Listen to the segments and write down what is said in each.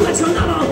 我抢强大吗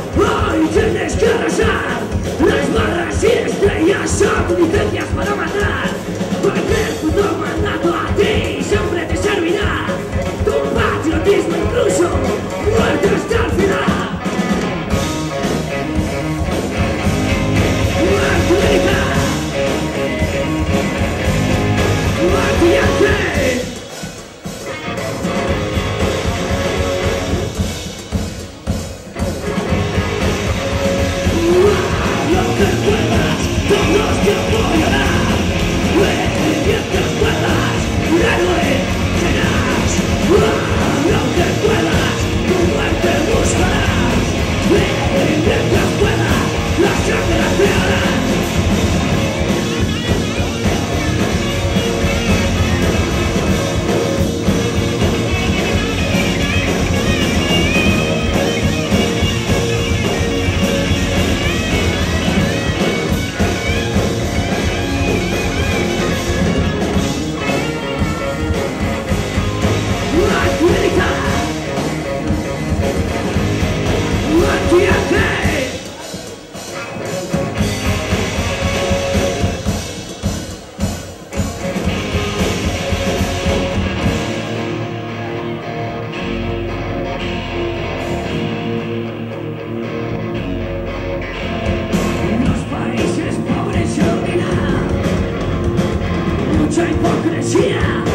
Yeah!